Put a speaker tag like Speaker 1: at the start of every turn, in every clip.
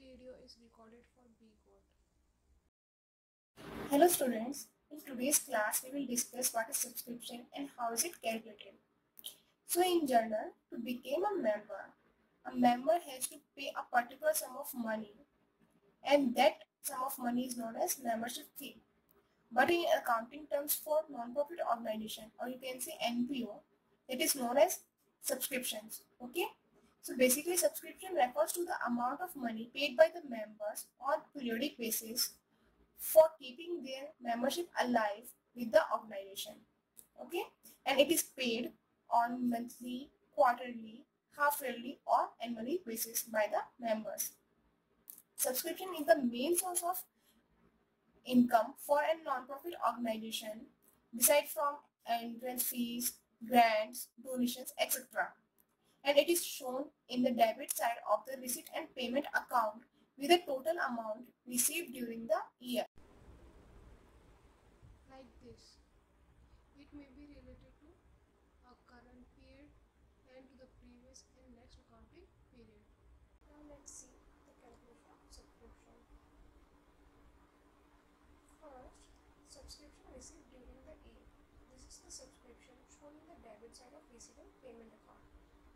Speaker 1: video is recorded for.
Speaker 2: Hello students, in today's class we will discuss what is subscription and how is it calculated. So in general, to become a member, a member has to pay a particular sum of money and that sum of money is known as membership fee. But in accounting terms for non-profit organization or you can say NPO, it is known as subscriptions. Okay. So basically subscription refers to the amount of money paid by the members on periodic basis for keeping their membership alive with the organization. Okay. And it is paid on monthly, quarterly, half yearly or annually basis by the members. Subscription is the main source of income for a non-profit organization besides from entrance fees, grants, donations, etc. And it is shown in the debit side of the receipt and payment account with the total amount received during the year.
Speaker 1: Like this. It may be related to a current period and to the previous and next accounting period.
Speaker 2: Now let's see the calculation of subscription. First, subscription received during the year. This is the subscription shown in the debit side of receipt and payment account.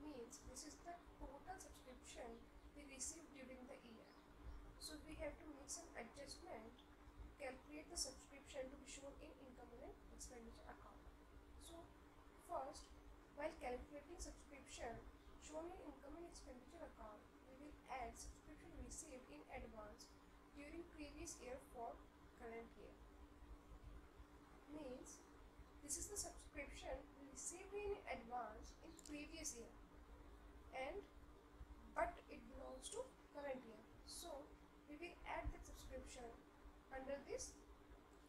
Speaker 2: Means this is the total subscription we received during the year. So we have to make some adjustment calculate the subscription to be shown in income and expenditure account. So first, while calculating subscription shown in income and expenditure account, we will add subscription received in advance during previous year for current year. Means this is the subscription received in advance in previous year and but it belongs to current year. So we will add the subscription under this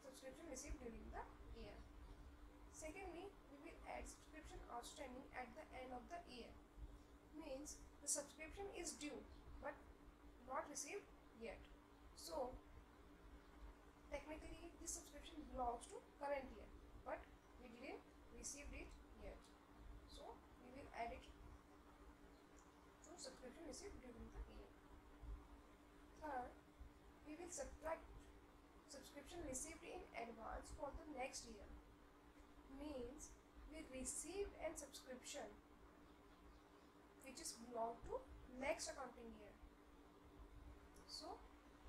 Speaker 2: subscription received during the year. Secondly, we will add subscription outstanding at the end of the year. Means the subscription is due but not received yet. So technically this subscription belongs to current year but we didn't receive it yet. So we will add it subscription received during the year. Third, we will subtract subscription received in advance for the next year. Means we received an subscription which is belong to next accounting year. So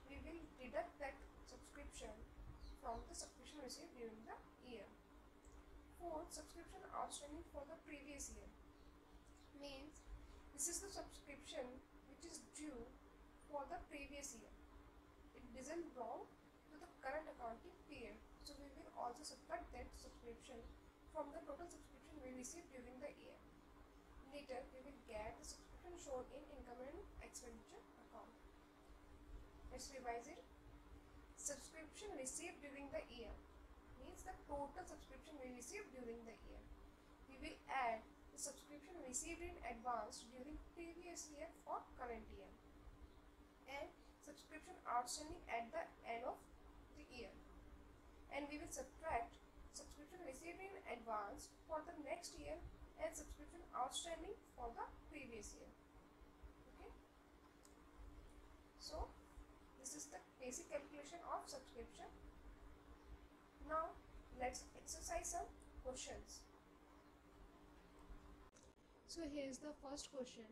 Speaker 2: we will deduct that subscription from the subscription received during the year. Fourth, subscription outstanding for the previous year means this is the subscription which is due for the previous year. It doesn't belong to the current accounting period. So we will also subtract that subscription from the total subscription we received during the year. Later, we will get the subscription shown in income and expenditure account. Let's revise it. Subscription received during the year means the total subscription we received during the year. We will add the subscription received in advance during previous year for current year. And subscription outstanding at the end of the year. And we will subtract subscription received in advance for the next year and subscription outstanding for the previous year. Okay? So this is the basic calculation of subscription. Now let's exercise some questions
Speaker 1: So here's the first question.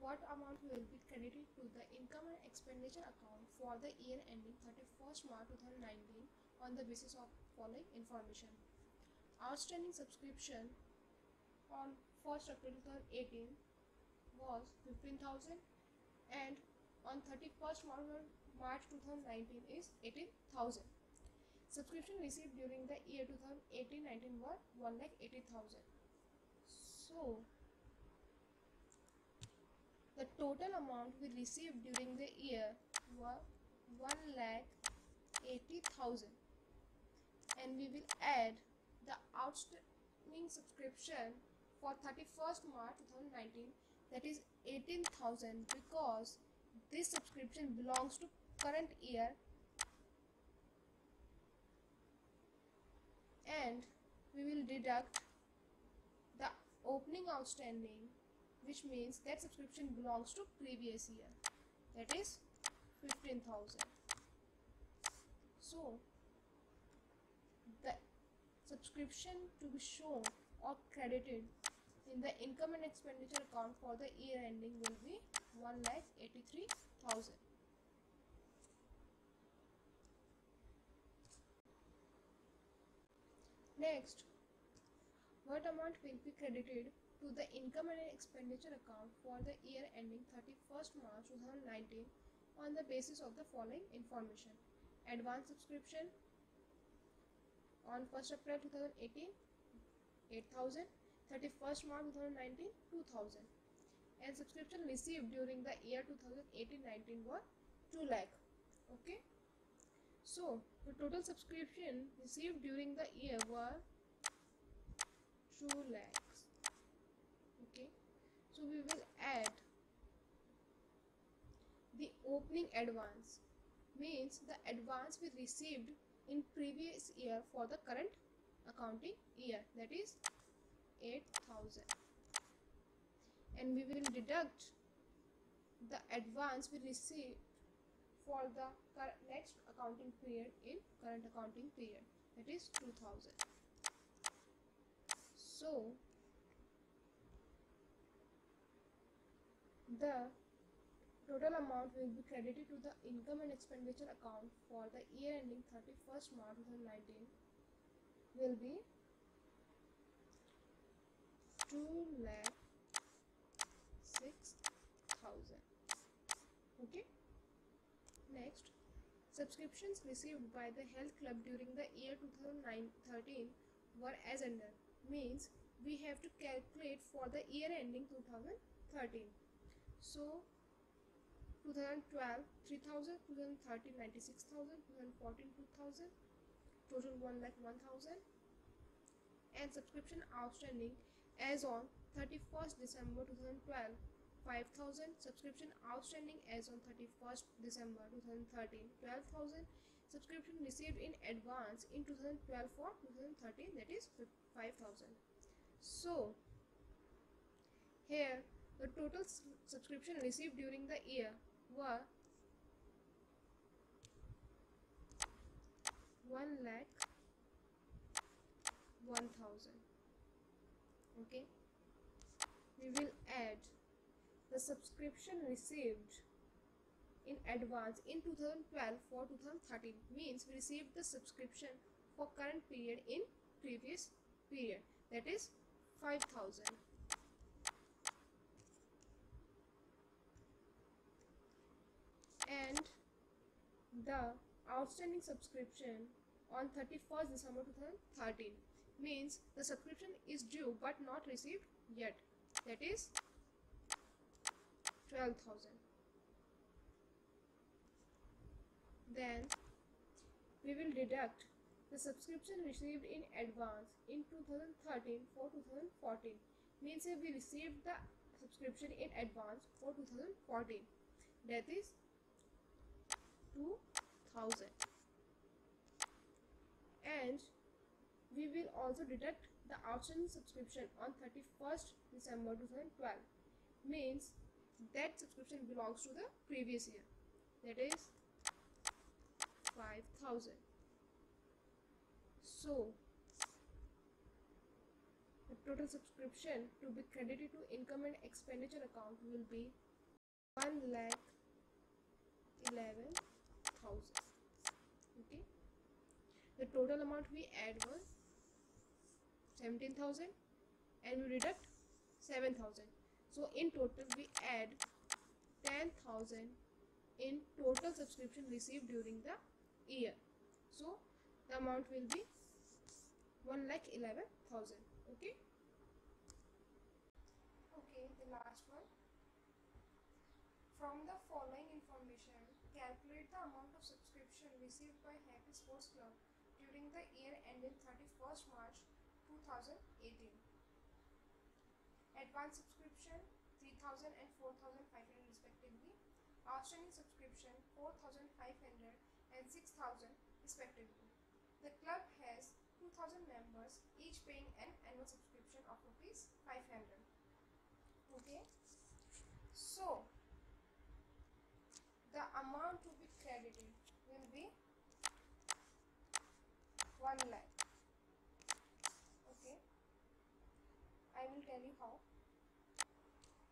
Speaker 1: What amount will be credited to the income and expenditure account for the year ending 31st March 2019 on the basis of following information? Outstanding subscription on 1st April 2018 was 15,000 and on 31st March 2019 is 18,000. Subscription received during the year 2018-19 were 1,80,000. So, the total amount we received during the year were 1 lakh 80,000 and we will add the outstanding subscription for 31st March 2019 that is 18,000 because this subscription belongs to current year. And we will deduct opening outstanding which means that subscription belongs to previous year. That is 15000 so the subscription to be shown or credited in the income and expenditure account for the year ending will be 1,83,000 Next, what amount will be credited to the income and expenditure account for the year ending 31st March 2019 on the basis of the following information. Advance subscription on 1st April 2018 8000 31st March 2019 2000 and subscription received during the year 2018-19 were 2 lakh. Okay? So the total subscription received during the year were 2 lakhs. Okay. So we will add the opening advance means the advance we received in previous year for the current accounting year that is 8000 and we will deduct the advance we received for the next accounting period in current accounting period that is 2000 so the total amount will be credited to the income and expenditure account for the year ending 31st March 2019 will be 2 lakh 6000 okay? Next, subscriptions received by the health club during the year 2013 were as under means we have to calculate for the year ending 2013. So 2012 3000 2013 96000 2014 2000 total 1 lakh 1000 and subscription outstanding as on 31st December 2012 5000 subscription outstanding as on 31st December 2013 12000 subscription received in advance in 2012 for 2013 that is 5000 so here the total subscription received during the year were 1 lakh 1000 okay? We will add the subscription received in advance in 2012 for 2013 means we received the subscription for current period in previous period. That is 5000 and the outstanding subscription on 31st December 2013 means the subscription is due but not received yet. That is 12,000 then we will deduct the subscription received in advance in 2013 for 2014 means if we received the subscription in advance for 2014 that is 2000 and we will also deduct the outstanding subscription on 31st December 2012 means that subscription belongs to the previous year. That is 5000 so the total subscription to be credited to income and expenditure account will be 1 lakh 11000 okay? The total amount we add was 17000 and we deduct 7000 so in total we add 10000 in total subscription received during the year. So the amount will be 1 lakh 11000 okay?
Speaker 2: Okay the last one. From the following information calculate the amount of subscription received by happy sports club during the year ending 31st march 2018 advance subscription 3000 and 4500 respectively. Outstanding subscription 4500 and 6000 respectively. The club has 2000 members each paying an annual subscription of rupees 500 okay? So the amount to be credited will be 1 lakh. Okay? I will tell you how.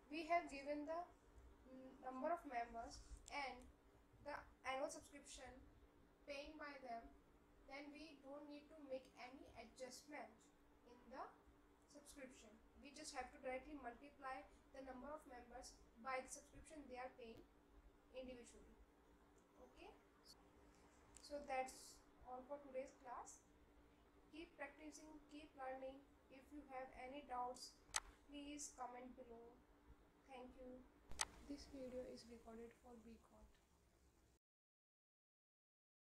Speaker 2: We have given the mm, number of members and the annual subscription paying by them then we don't need to make any adjustment in the subscription. We just have to directly multiply the number of members by the subscription they are paying individually. Okay? So that's all for today's class. Keep practicing keep learning. If you have any doubts please comment below. Thank you.
Speaker 1: This video is recorded for Beacot